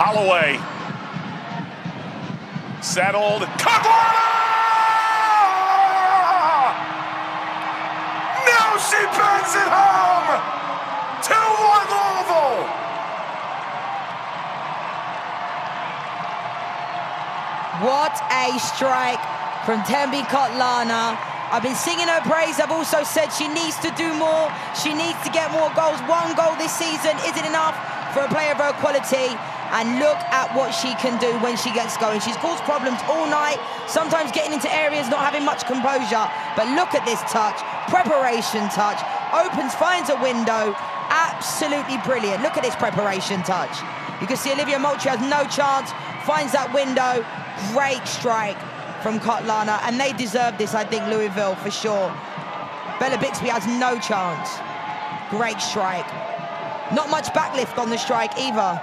Holloway. Settled. Kgatlana! Now she bangs it home! 2-1 Louisville! What a strike from Thembi Kgatlana. I've been singing her praise. I've also said she needs to do more. She needs to get more goals. One goal this season isn't enough for a player of her quality. And look at what she can do when she gets going. She's caused problems all night, sometimes getting into areas, not having much composure. But look at this touch, preparation touch, opens, finds a window. Absolutely brilliant. Look at this preparation touch. You can see Olivia Moultrie has no chance, finds that window. Great strike from Kgatlana, and they deserve this, I think, Louisville, for sure. Bella Bixby has no chance. Great strike. Not much backlift on the strike either.